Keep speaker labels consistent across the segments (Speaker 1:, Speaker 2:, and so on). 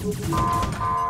Speaker 1: Thank you.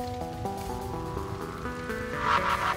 Speaker 1: Thank you.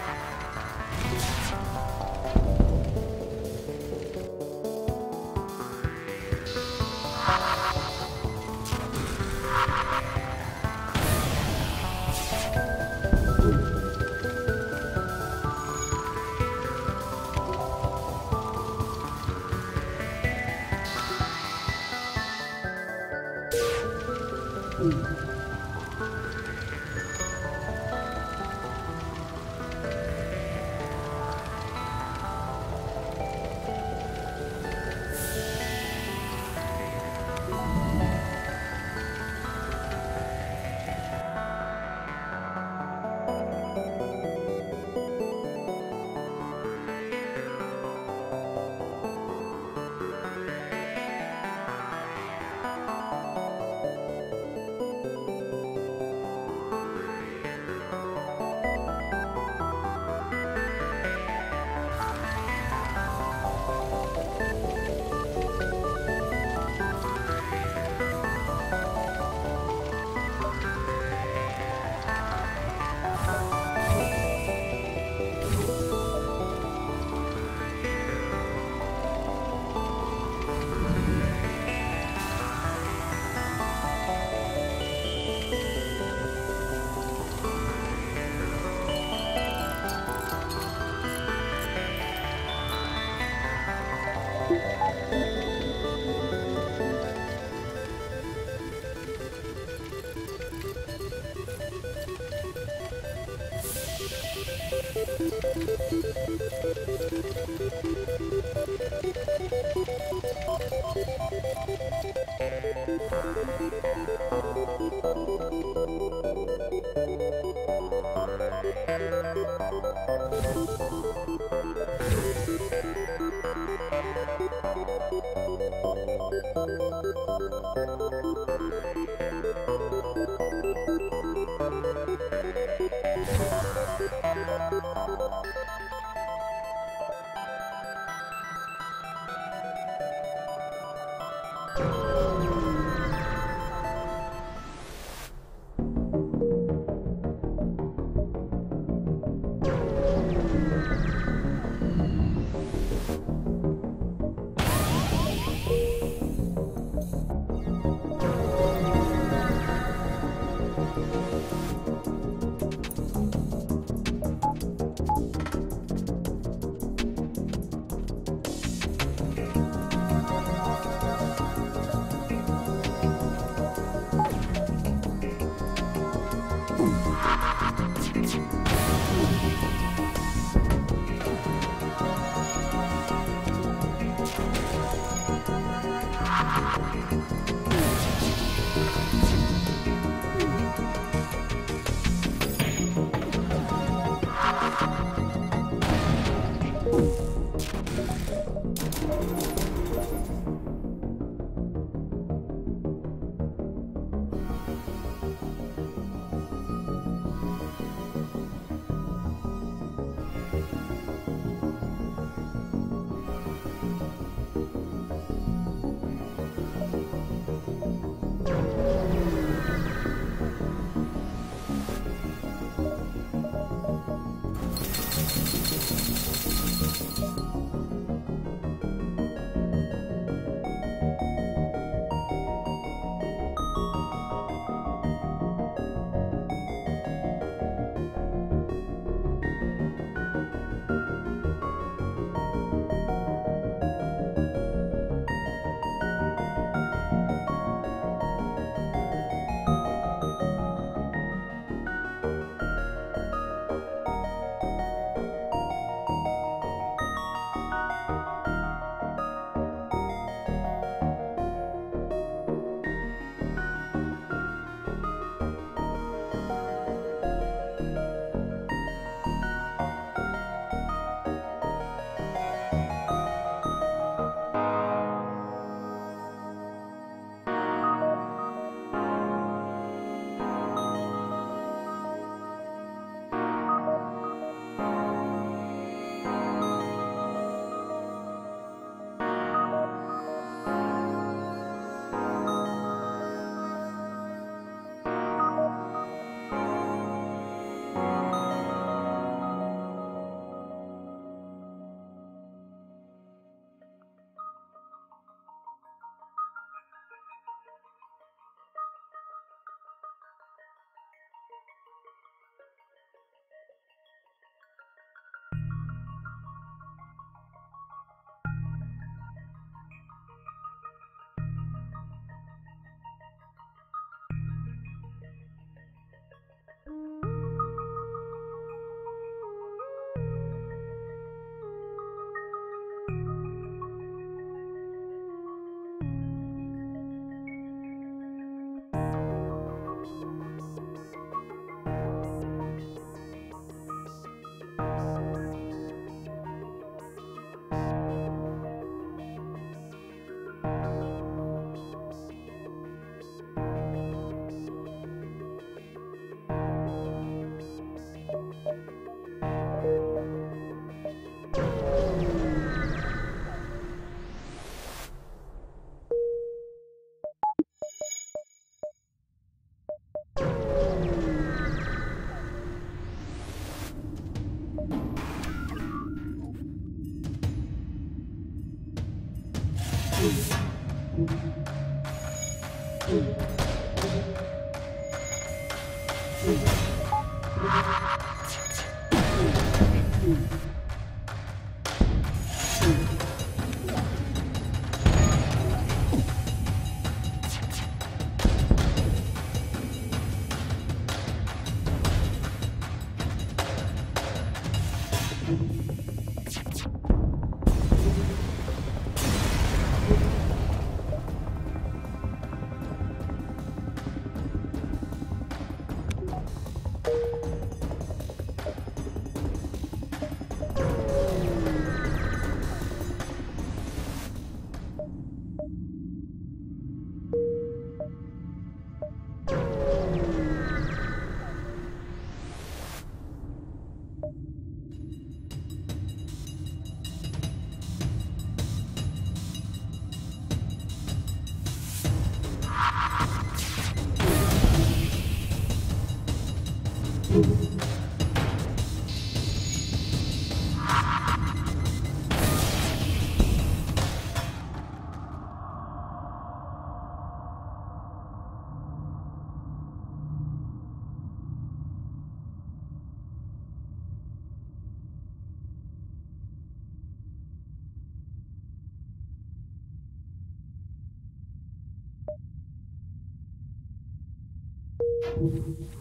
Speaker 1: Thank you.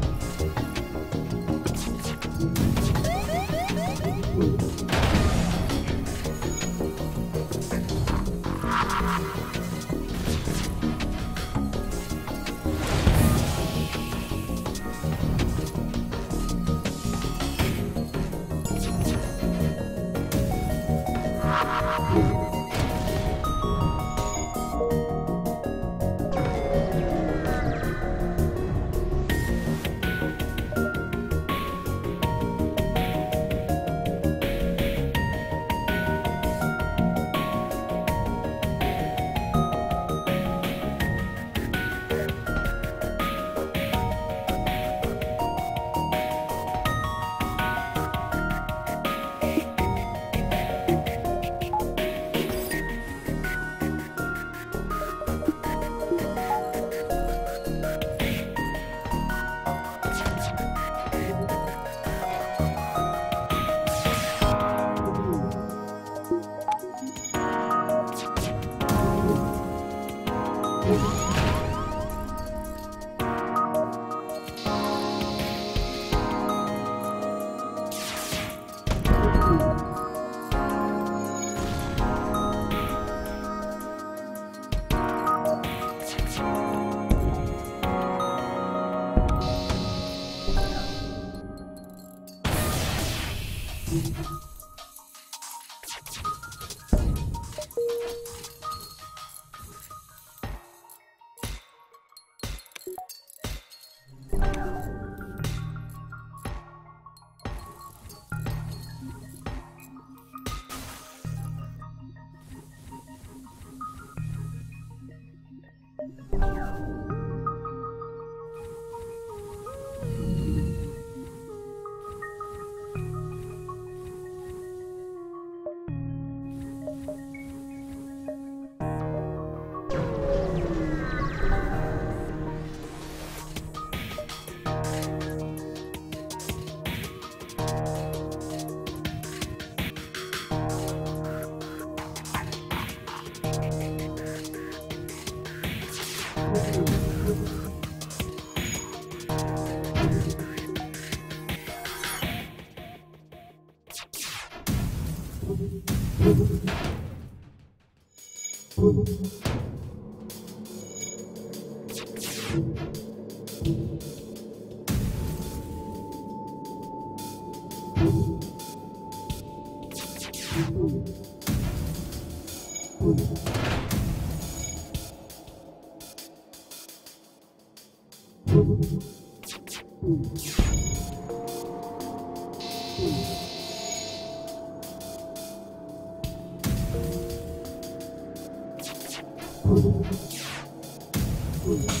Speaker 1: Thank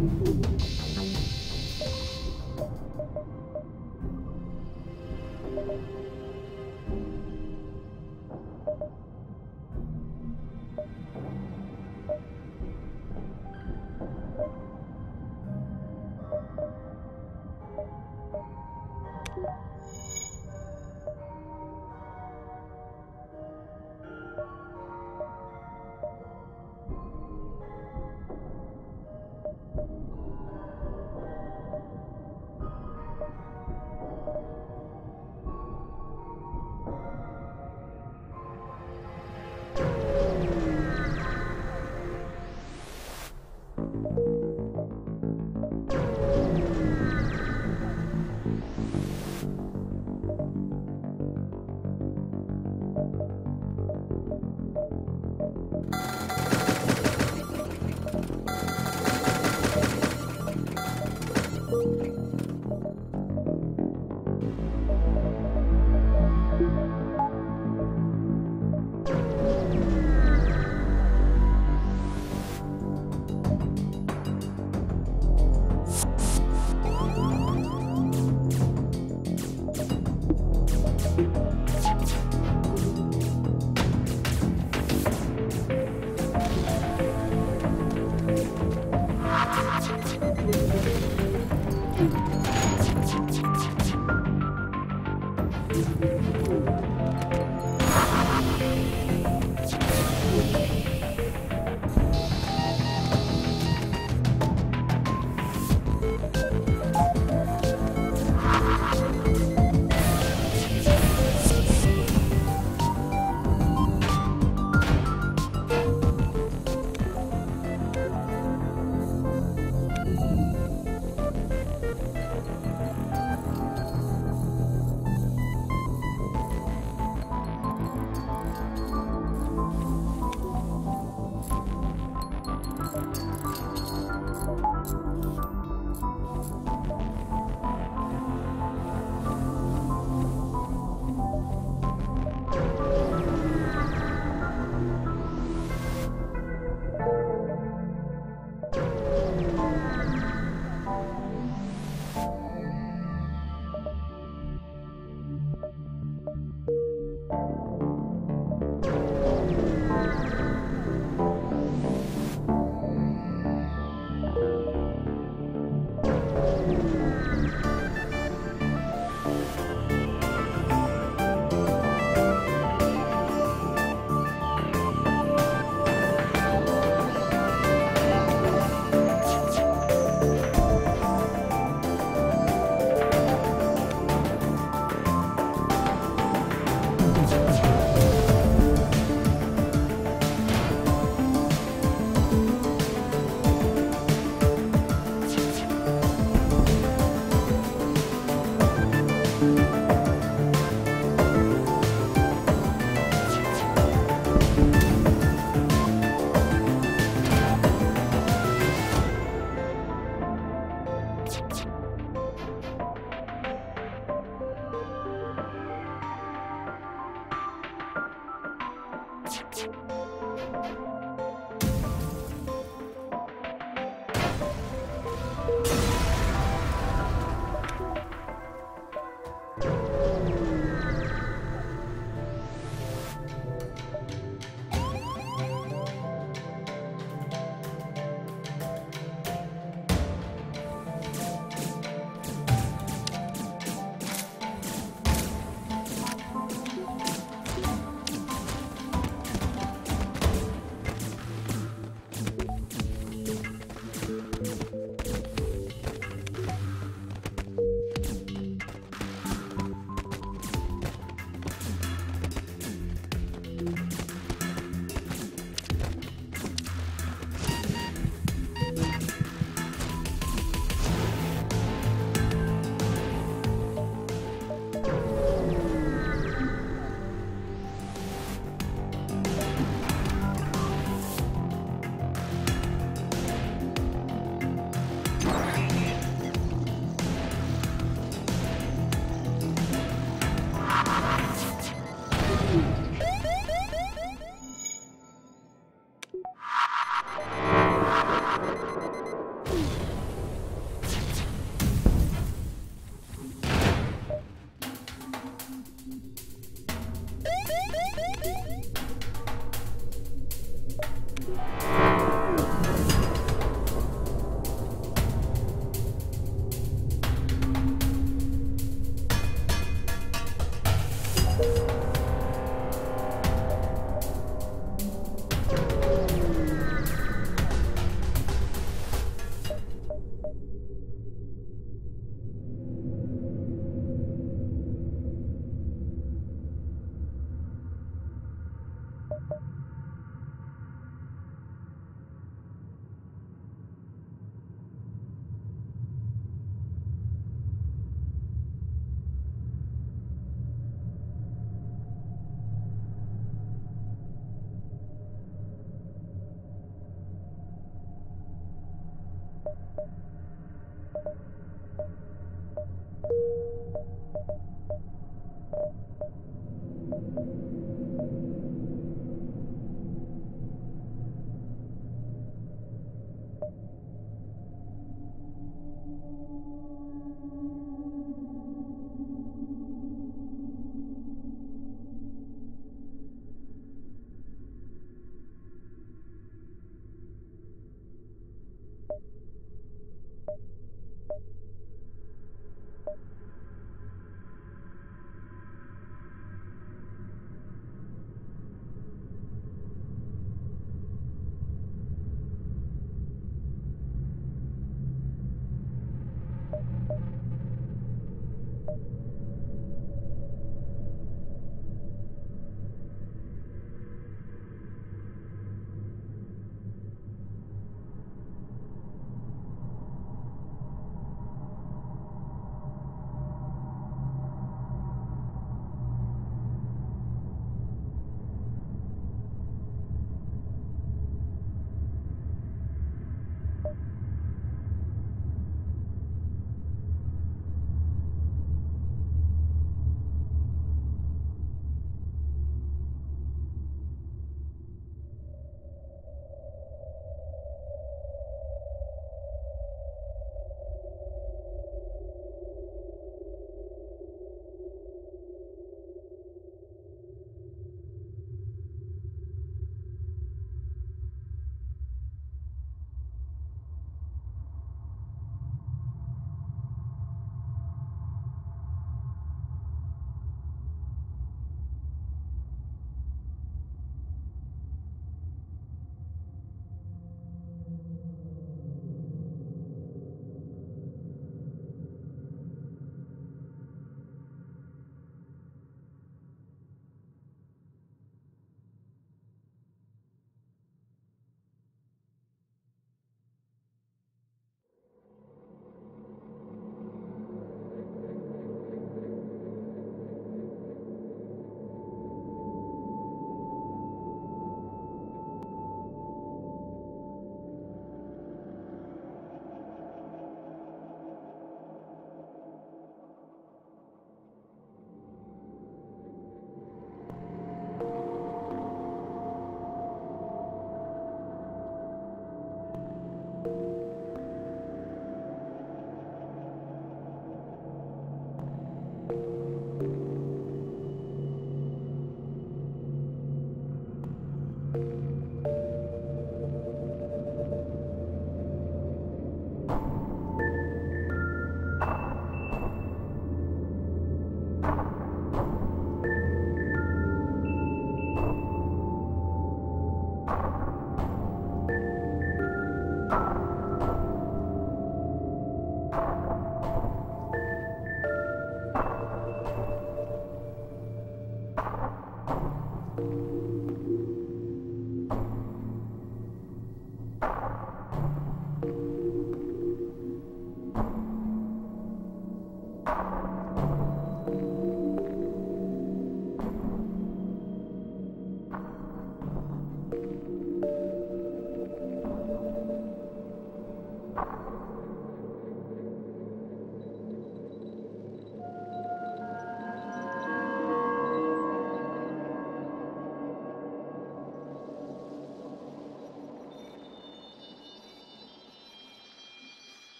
Speaker 1: Thank you.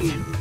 Speaker 1: Caribbean.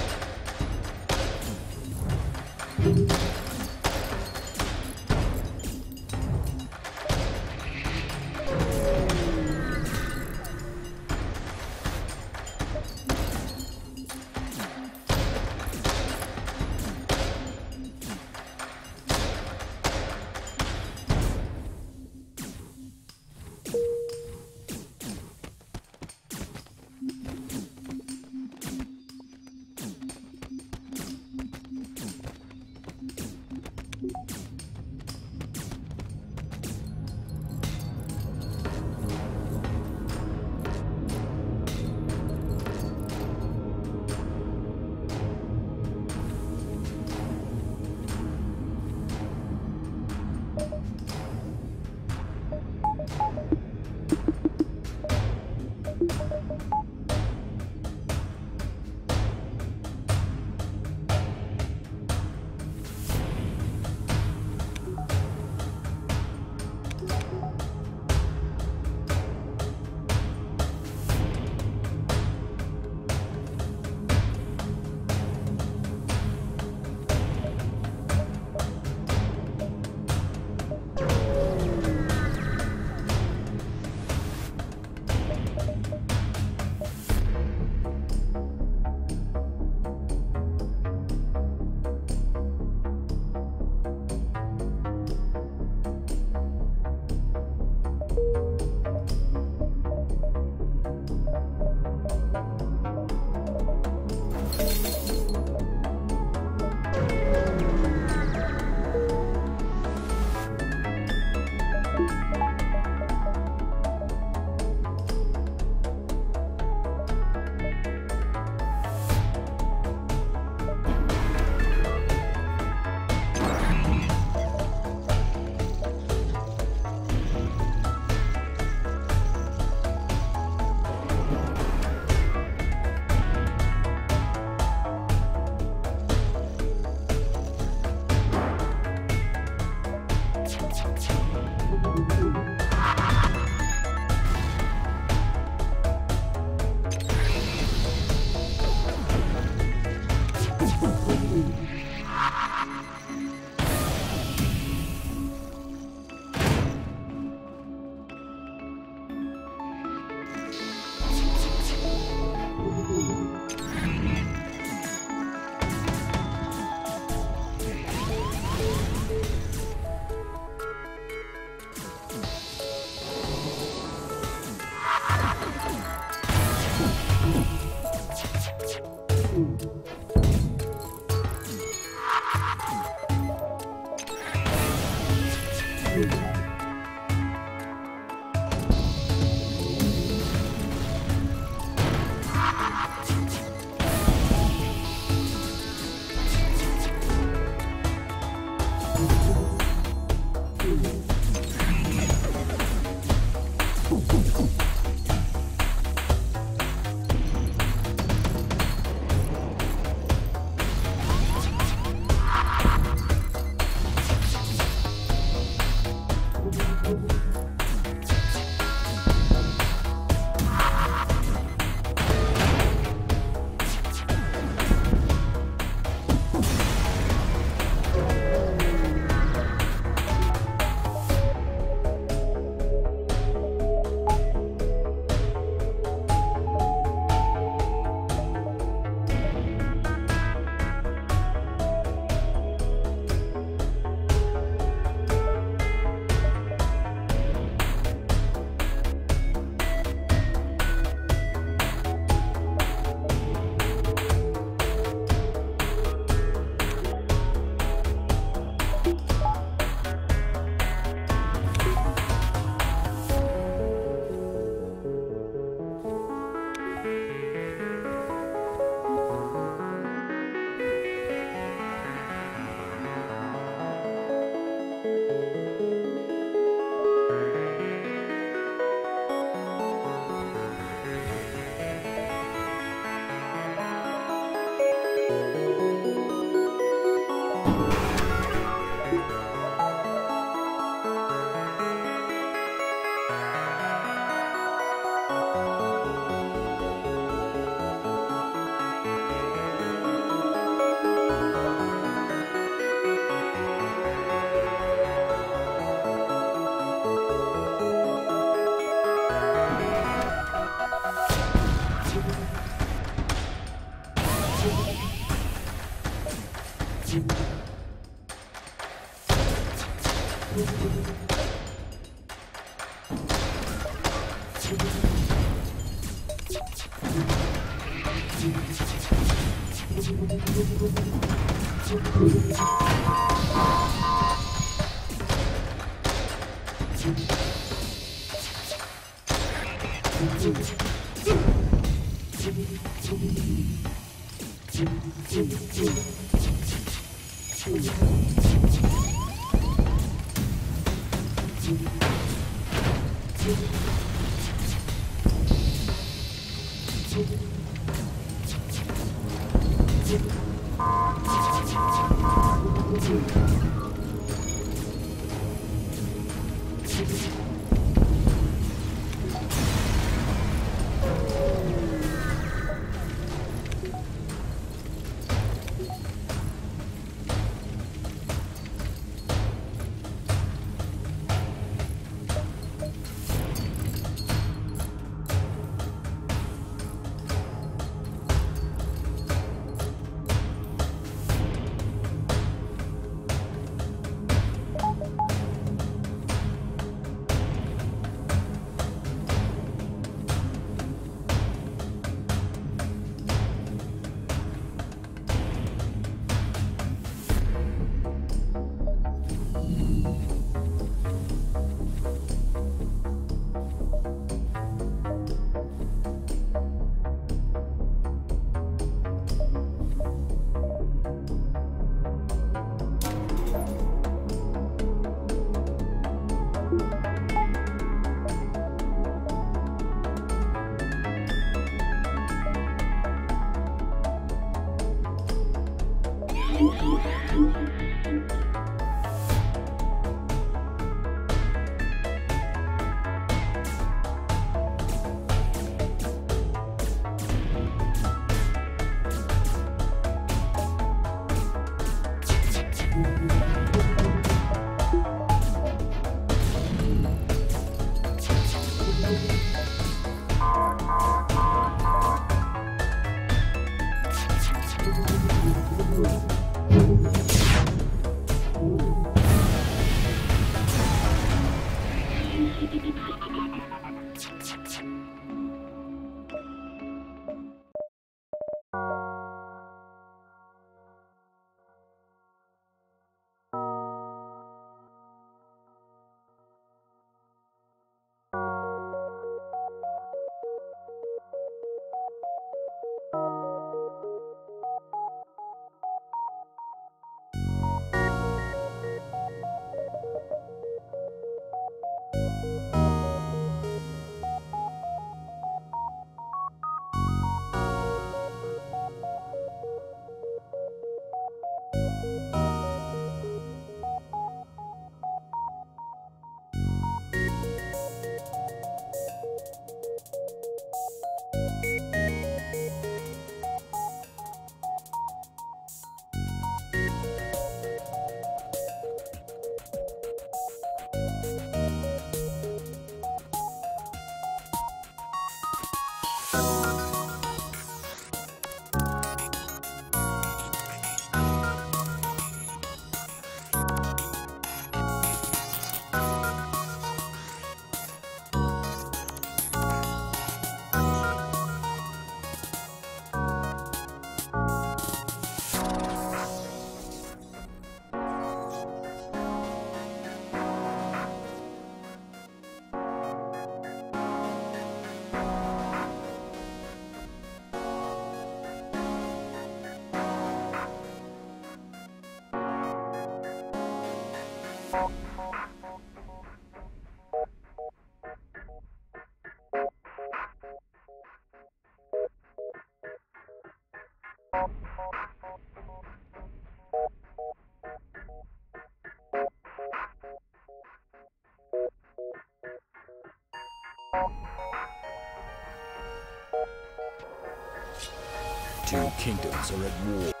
Speaker 1: two kingdoms are at war.